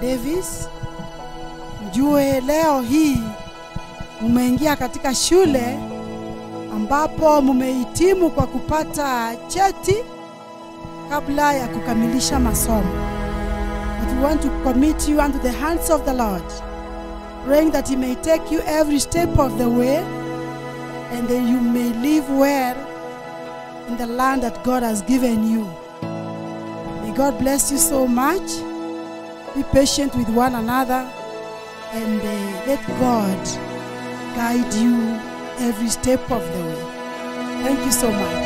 Davis. Mjue leo hii mumeingia katika shule ambapo mumehitimu kwa kupata cheti kabla ya kukamilisha masomo. But we want to commit you unto the hands of the Lord, praying that He may take you every step of the way and that you may live well in the land that God has given you. May God bless you so much. Be patient with one another and uh, let God guide you every step of the way. Thank you so much.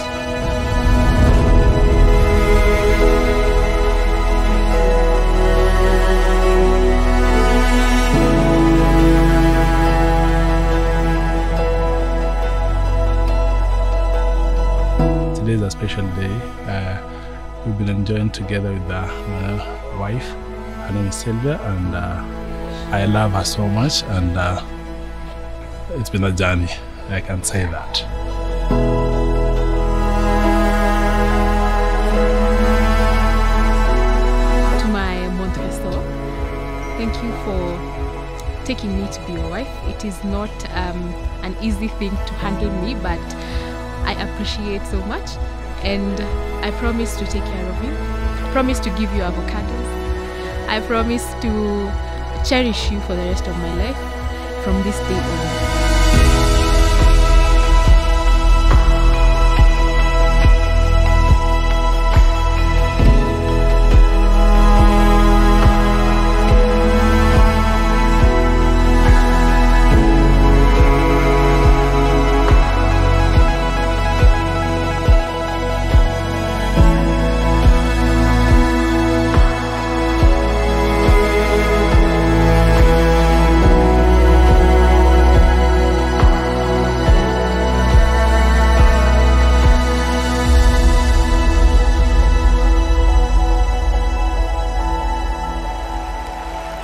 Today is a special day. Uh, we've been enjoying together with uh, my wife. Her name is Sylvia, and uh, I love her so much. And uh, it's been a journey. I can say that. to my Montreso. Thank you for taking me to be your wife. It is not um, an easy thing to handle me, but I appreciate so much. And I promise to take care of you. Promise to give you avocados. I promise to cherish you for the rest of my life from this day on.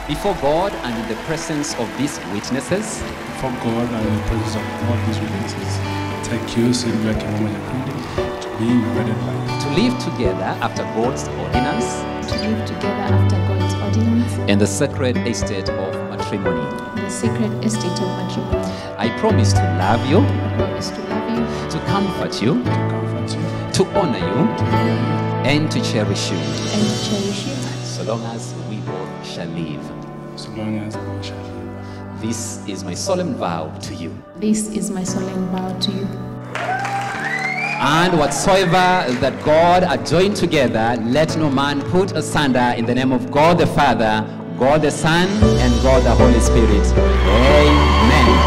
Before God and in the presence of these witnesses, Before God and in the presence of all these witnesses, thank you, Sylvia Kimoma Nyakundi, to be my wedded wife. to live together after God's ordinance. To live together after God's ordinance. In the sacred estate of matrimony. in the sacred estate of matrimony. I promise to love you, I promise to love you, to comfort you, To comfort you, to honor you, and to cherish you, and to cherish you. So long as we both shall live. So long as we shall live. This is my solemn vow to you. This is my solemn vow to you. And whatsoever that God had joined together, let no man put asunder in the name of God the Father, God the Son, and God the Holy Spirit. Amen.